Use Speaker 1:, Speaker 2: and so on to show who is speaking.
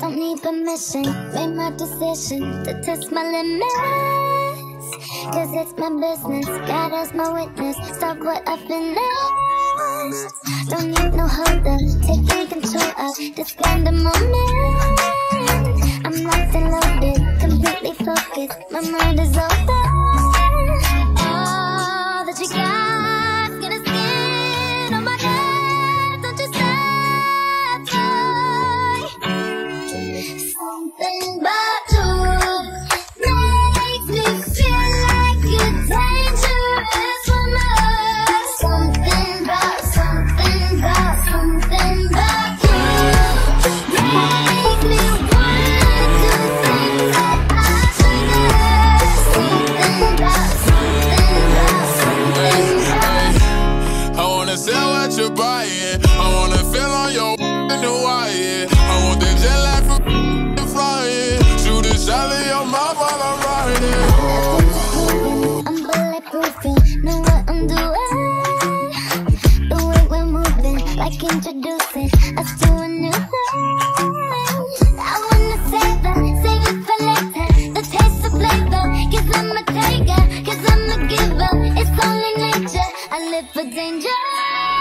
Speaker 1: Don't need permission, made my decision to test my limits. Cause it's my business, God is my witness, stop what I've been Don't need no holder, taking control of this kind of moment. something bad. live for danger.